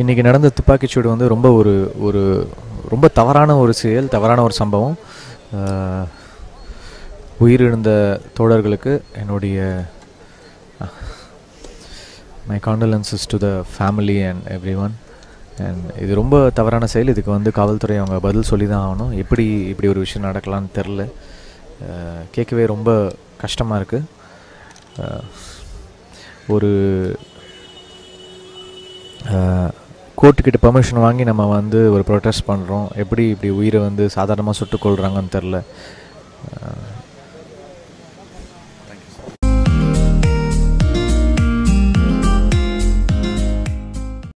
இன்றைக்கி நடந்த துப்பாக்கிச்சூடு வந்து ரொம்ப ஒரு ஒரு ரொம்ப தவறான ஒரு செயல் தவறான ஒரு சம்பவம். உயிரிழந்த தோழர்களுக்கு என்னுடைய my condolences to the family and everyone and இது ரொம்ப தவறான செயல். இதுக்கு வந்து காவல்துறை அவங்க பதில் சொல்லி தான் ஆகணும். எப்படி இப்படி ஒரு விஷயம் நடக்கலான்னு தெரில கேட்கவே ரொம்ப கஷ்டமாக இருக்குது ஒரு கோர்ட்டுக்கிட்ட பெர்மிஷன் வாங்கி நம்ம வந்து ஒரு ப்ரொட்டஸ்ட் பண்ணுறோம் எப்படி இப்படி உயிரை வந்து சாதாரணமாக சுட்டுக்கொள்கிறாங்கன்னு தெரில